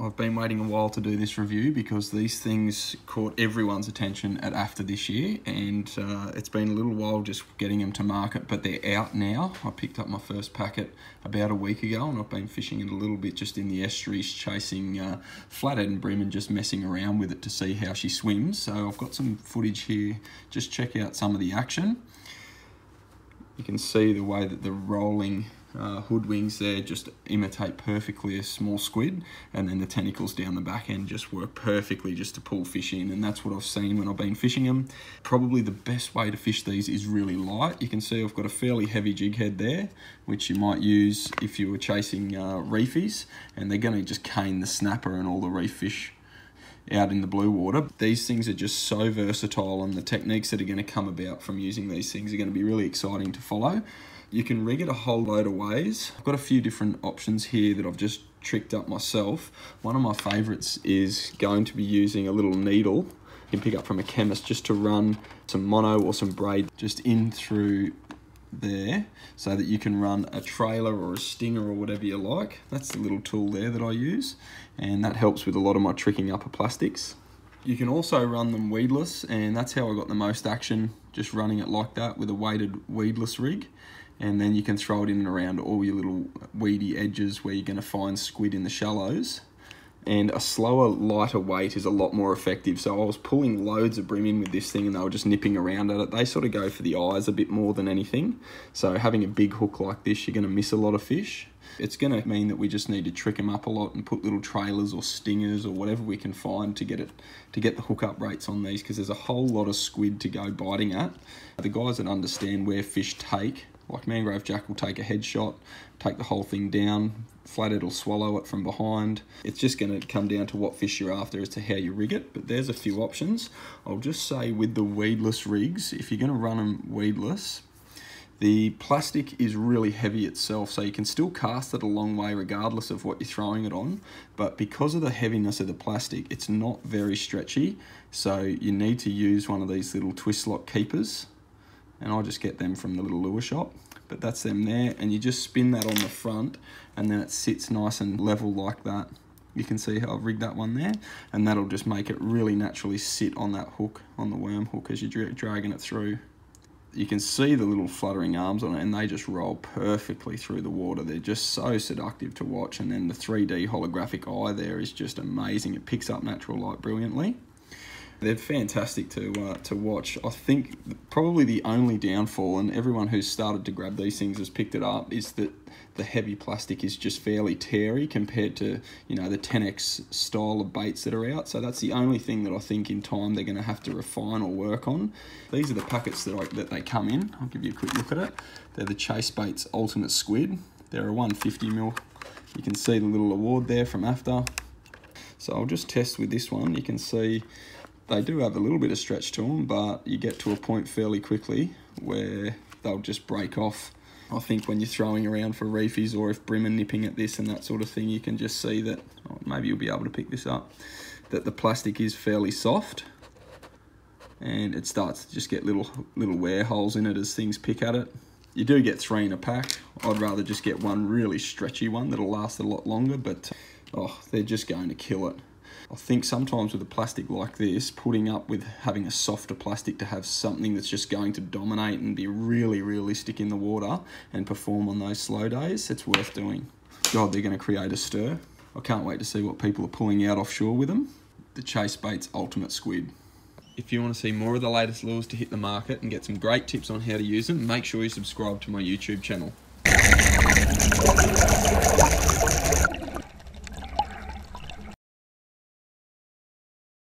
I've been waiting a while to do this review because these things caught everyone's attention at AFTA this year and uh, it's been a little while just getting them to market but they're out now. I picked up my first packet about a week ago and I've been fishing it a little bit just in the estuaries chasing uh, flathead and bream and just messing around with it to see how she swims. So I've got some footage here, just check out some of the action. You can see the way that the rolling uh, hood wings there just imitate perfectly a small squid and then the tentacles down the back end just work perfectly just to pull fish in and that's what I've seen when I've been fishing them. Probably the best way to fish these is really light. You can see I've got a fairly heavy jig head there which you might use if you were chasing uh, reefies and they're going to just cane the snapper and all the reef fish out in the blue water. These things are just so versatile and the techniques that are going to come about from using these things are going to be really exciting to follow. You can rig it a whole load of ways. I've got a few different options here that I've just tricked up myself. One of my favorites is going to be using a little needle you can pick up from a chemist just to run some mono or some braid just in through there so that you can run a trailer or a stinger or whatever you like. That's the little tool there that I use and that helps with a lot of my tricking upper plastics. You can also run them weedless and that's how I got the most action just running it like that with a weighted weedless rig and then you can throw it in and around all your little weedy edges where you're going to find squid in the shallows. And a slower lighter weight is a lot more effective. So I was pulling loads of bream in with this thing and they were just nipping around at it. They sort of go for the eyes a bit more than anything. So having a big hook like this you're going to miss a lot of fish. It's going to mean that we just need to trick them up a lot and put little trailers or stingers or whatever we can find to get it to get the hookup rates on these because there's a whole lot of squid to go biting at. The guys that understand where fish take like mangrove jack will take a headshot, take the whole thing down, flathead will swallow it from behind. It's just going to come down to what fish you're after as to how you rig it, but there's a few options. I'll just say with the weedless rigs, if you're going to run them weedless, the plastic is really heavy itself, so you can still cast it a long way regardless of what you're throwing it on, but because of the heaviness of the plastic, it's not very stretchy, so you need to use one of these little twist lock keepers and I just get them from the little lure shop. But that's them there and you just spin that on the front and then it sits nice and level like that. You can see how I've rigged that one there and that'll just make it really naturally sit on that hook on the worm hook as you're dragging it through. You can see the little fluttering arms on it and they just roll perfectly through the water. They're just so seductive to watch and then the 3d holographic eye there is just amazing. It picks up natural light brilliantly they're fantastic to uh, to watch. I think probably the only downfall, and everyone who's started to grab these things has picked it up, is that the heavy plastic is just fairly teary compared to you know the 10x style of baits that are out. So that's the only thing that I think in time they're going to have to refine or work on. These are the packets that I, that they come in. I'll give you a quick look at it. They're the Chasebaits Ultimate Squid. They're a 150 mil. You can see the little award there from AFTA. So I'll just test with this one. You can see they do have a little bit of stretch to them, but you get to a point fairly quickly where they'll just break off. I think when you're throwing around for reefies or if bream are nipping at this and that sort of thing, you can just see that, oh, maybe you'll be able to pick this up, that the plastic is fairly soft and it starts to just get little little wear holes in it as things pick at it. You do get three in a pack. I'd rather just get one really stretchy one that'll last a lot longer, but oh, they're just going to kill it. I think sometimes with a plastic like this, putting up with having a softer plastic to have something that's just going to dominate and be really realistic in the water and perform on those slow days, it's worth doing. God, they're going to create a stir. I can't wait to see what people are pulling out offshore with them. The Chasebaits Ultimate Squid. If you want to see more of the latest lures to hit the market and get some great tips on how to use them, make sure you subscribe to my YouTube channel.